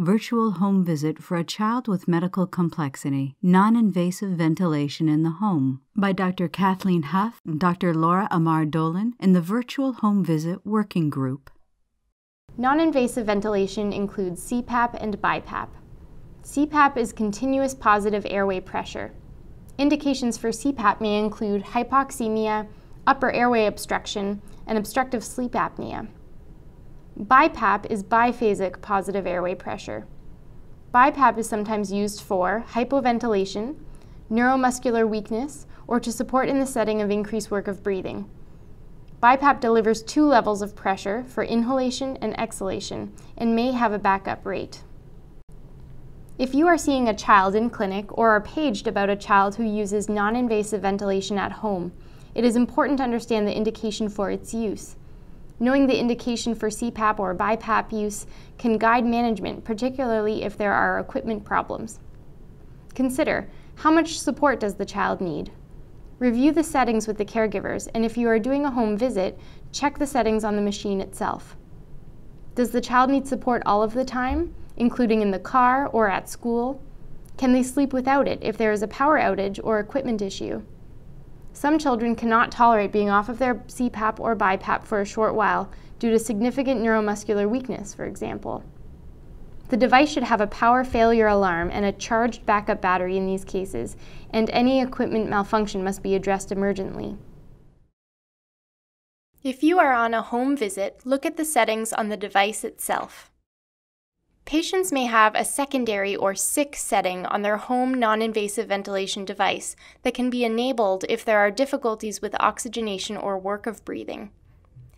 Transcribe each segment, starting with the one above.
Virtual Home Visit for a Child with Medical Complexity Non Invasive Ventilation in the Home by Dr. Kathleen Huth Dr. Laura Amar Dolan in the Virtual Home Visit Working Group. Non invasive ventilation includes CPAP and BiPAP. CPAP is continuous positive airway pressure. Indications for CPAP may include hypoxemia, upper airway obstruction, and obstructive sleep apnea. BiPAP is biphasic positive airway pressure. BiPAP is sometimes used for hypoventilation, neuromuscular weakness, or to support in the setting of increased work of breathing. BiPAP delivers two levels of pressure for inhalation and exhalation and may have a backup rate. If you are seeing a child in clinic or are paged about a child who uses non-invasive ventilation at home, it is important to understand the indication for its use. Knowing the indication for CPAP or BiPAP use can guide management, particularly if there are equipment problems. Consider, how much support does the child need? Review the settings with the caregivers, and if you are doing a home visit, check the settings on the machine itself. Does the child need support all of the time, including in the car or at school? Can they sleep without it if there is a power outage or equipment issue? Some children cannot tolerate being off of their CPAP or BiPAP for a short while due to significant neuromuscular weakness, for example. The device should have a power failure alarm and a charged backup battery in these cases, and any equipment malfunction must be addressed emergently. If you are on a home visit, look at the settings on the device itself. Patients may have a secondary or sick setting on their home non invasive ventilation device that can be enabled if there are difficulties with oxygenation or work of breathing.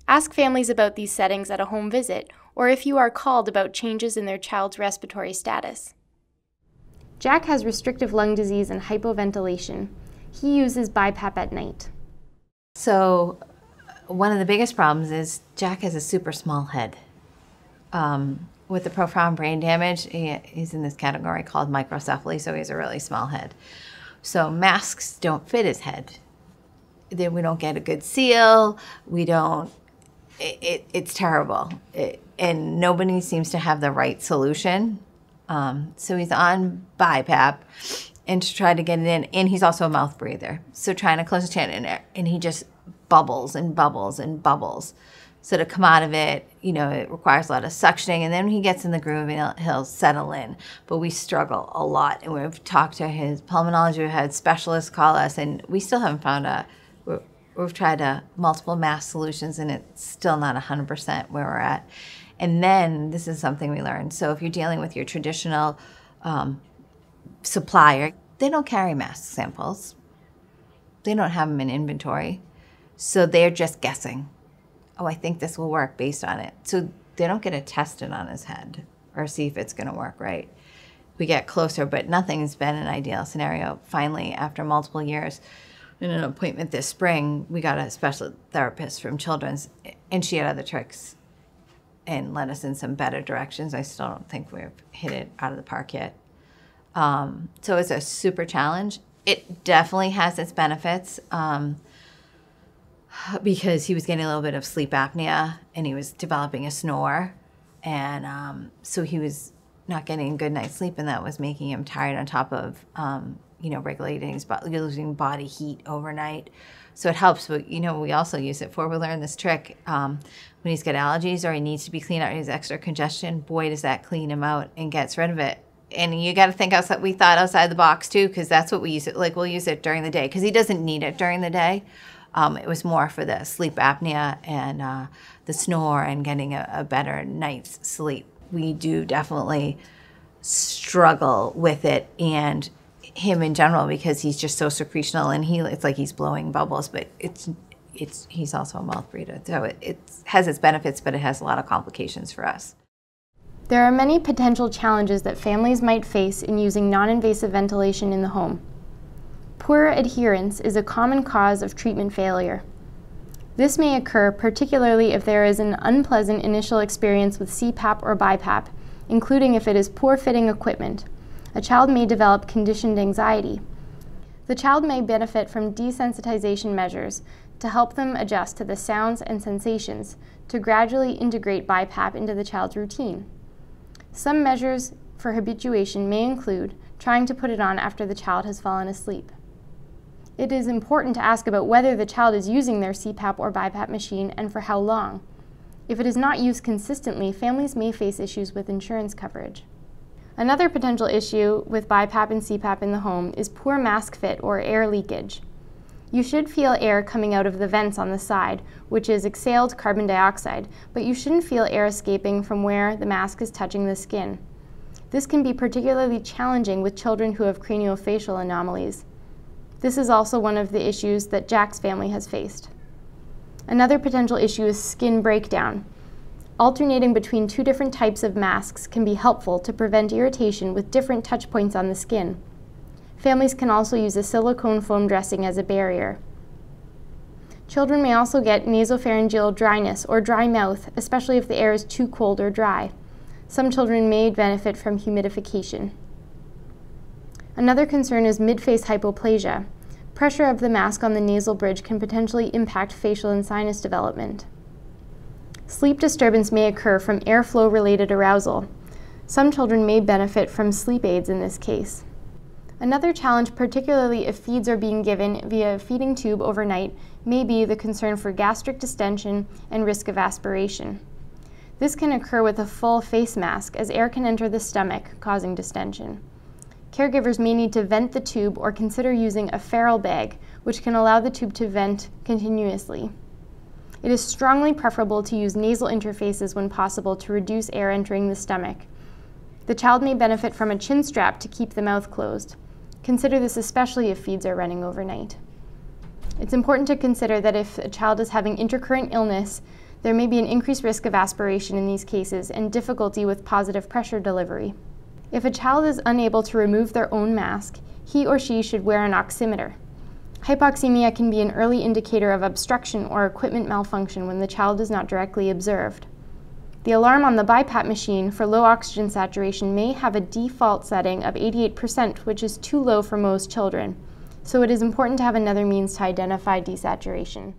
Ask families about these settings at a home visit or if you are called about changes in their child's respiratory status. Jack has restrictive lung disease and hypoventilation. He uses BiPAP at night. So, one of the biggest problems is Jack has a super small head. Um, with the profound brain damage, he, he's in this category called microcephaly, so he has a really small head. So masks don't fit his head. Then we don't get a good seal. We don't. It, it, it's terrible, it, and nobody seems to have the right solution. Um, so he's on BiPAP, and to try to get it in, and he's also a mouth breather. So trying to close his chin, in there, and he just bubbles and bubbles and bubbles. So to come out of it, you know, it requires a lot of suctioning. And then when he gets in the groove, he'll, he'll settle in. But we struggle a lot. And we've talked to his pulmonologist, we've had specialists call us, and we still haven't found a, we've tried a, multiple mask solutions, and it's still not 100% where we're at. And then this is something we learned. So if you're dealing with your traditional um, supplier, they don't carry mask samples. They don't have them in inventory. So they're just guessing oh, I think this will work based on it. So they don't get to test it on his head or see if it's going to work right. We get closer, but nothing's been an ideal scenario. Finally, after multiple years, in an appointment this spring, we got a special therapist from Children's, and she had other tricks and led us in some better directions. I still don't think we've hit it out of the park yet. Um, so it's a super challenge. It definitely has its benefits. Um, because he was getting a little bit of sleep apnea and he was developing a snore. And um, so he was not getting a good night's sleep, and that was making him tired on top of, um, you know, regulating his body, losing body heat overnight. So it helps. But, you know, we also use it for, we learned this trick. Um, when he's got allergies or he needs to be cleaned out, his extra congestion, boy, does that clean him out and gets rid of it. And you got to think outside, we thought outside the box too, because that's what we use it, like we'll use it during the day, because he doesn't need it during the day. Um, it was more for the sleep apnea and uh, the snore and getting a, a better night's sleep. We do definitely struggle with it and him in general because he's just so secretional and he it's like he's blowing bubbles but it's it's he's also a mouth breather. So it, it has its benefits but it has a lot of complications for us. There are many potential challenges that families might face in using non-invasive ventilation in the home Poor adherence is a common cause of treatment failure. This may occur particularly if there is an unpleasant initial experience with CPAP or BiPAP, including if it is poor fitting equipment. A child may develop conditioned anxiety. The child may benefit from desensitization measures to help them adjust to the sounds and sensations to gradually integrate BiPAP into the child's routine. Some measures for habituation may include trying to put it on after the child has fallen asleep. It is important to ask about whether the child is using their CPAP or BiPAP machine and for how long. If it is not used consistently, families may face issues with insurance coverage. Another potential issue with BiPAP and CPAP in the home is poor mask fit or air leakage. You should feel air coming out of the vents on the side, which is exhaled carbon dioxide, but you shouldn't feel air escaping from where the mask is touching the skin. This can be particularly challenging with children who have craniofacial anomalies. This is also one of the issues that Jack's family has faced. Another potential issue is skin breakdown. Alternating between two different types of masks can be helpful to prevent irritation with different touch points on the skin. Families can also use a silicone foam dressing as a barrier. Children may also get nasopharyngeal dryness or dry mouth, especially if the air is too cold or dry. Some children may benefit from humidification. Another concern is midface hypoplasia. Pressure of the mask on the nasal bridge can potentially impact facial and sinus development. Sleep disturbance may occur from airflow related arousal. Some children may benefit from sleep aids in this case. Another challenge, particularly if feeds are being given via a feeding tube overnight, may be the concern for gastric distension and risk of aspiration. This can occur with a full face mask as air can enter the stomach, causing distension. Caregivers may need to vent the tube or consider using a Farrell bag, which can allow the tube to vent continuously. It is strongly preferable to use nasal interfaces when possible to reduce air entering the stomach. The child may benefit from a chin strap to keep the mouth closed. Consider this especially if feeds are running overnight. It's important to consider that if a child is having intercurrent illness, there may be an increased risk of aspiration in these cases and difficulty with positive pressure delivery. If a child is unable to remove their own mask, he or she should wear an oximeter. Hypoxemia can be an early indicator of obstruction or equipment malfunction when the child is not directly observed. The alarm on the BiPAP machine for low oxygen saturation may have a default setting of 88%, which is too low for most children. So it is important to have another means to identify desaturation.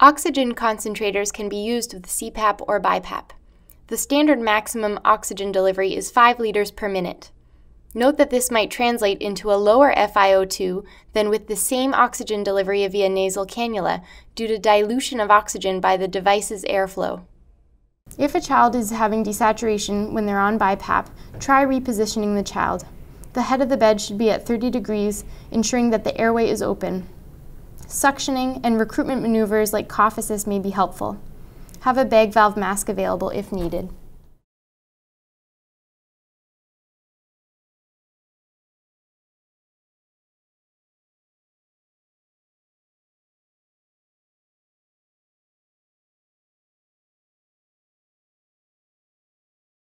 Oxygen concentrators can be used with CPAP or BiPAP. The standard maximum oxygen delivery is 5 liters per minute. Note that this might translate into a lower FiO2 than with the same oxygen delivery via nasal cannula due to dilution of oxygen by the device's airflow. If a child is having desaturation when they're on BiPAP, try repositioning the child. The head of the bed should be at 30 degrees, ensuring that the airway is open. Suctioning and recruitment maneuvers like cough assist may be helpful. Have a bag valve mask available if needed.